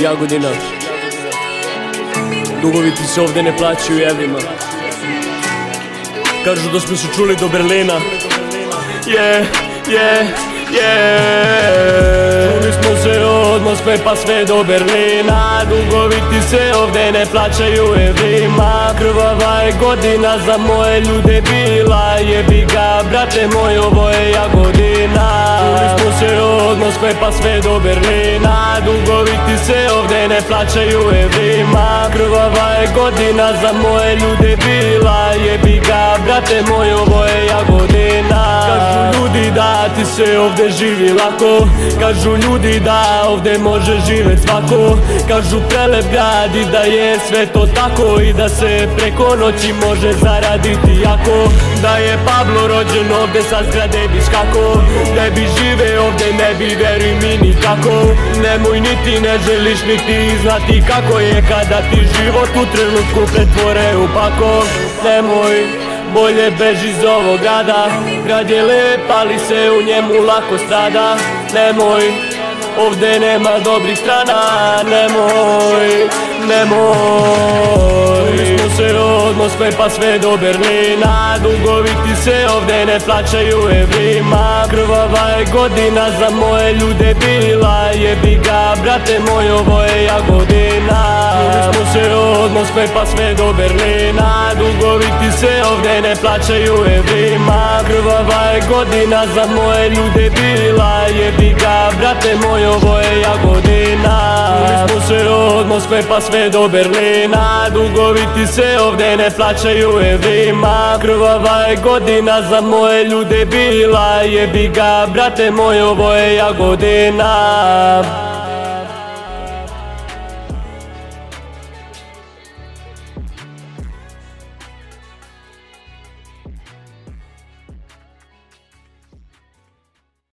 Jagodina Dugovi ti se ovdje ne plaćaju evrima Kažu da smo se čuli do Berlina. Je, je, je. Čuli smo se od Moskve pa sve do Berlina. Dugovi ti se ovdje ne plaćaju evrima Krvava je godina za moje ljude bila. Jebi ga brate moj ovo je Jagodina Moskve pa sve do Berlina. Dugovi ti se ovdje ne plaćaju evrima. Krvava je godina za moje ljude bila. Jebi ga brate moj ovo je da ti se ovdje živi lako. Kažu ljudi da ovdje može živjet svako. Kažu prelep grad i da je sve to tako I da se preko noći može zaraditi jako. Da je Pablo rođen ovdje sa zgrade biš kako Ne bi žive ovdje ne bi veruj mi nikako Nemoj niti ne želiš niti znati kako je Kada ti život u trenutku pretvore u pako. Nemoj Bolje beži iz ovog grada Grad je lep, ali se u njemu lako strada. Nemoj, ovdje nema dobrih strana. Nemoj, nemoj. Mi smo se od Moskve pa sve do Berlina. Dugovi ti se ovdje ne plaćaju evrima. Krvava je godina za moje ljude bila. Jebi ga brate moj ovo je Jagodina. Mi smo se od Moskve pa sve do Berlina Dugovi ti se ovdje ne plaćaju evrima. Krvava je godina za moje ljude bila Jebi ga brate moj ovo je Jagodina. Smo se od Moskve pa sve do Berlina. Dugovi ti se ovdje ne plaćaju evrima. Krvava je godina za moje ljude bila Jebi ga brate moj ovo je Jagodina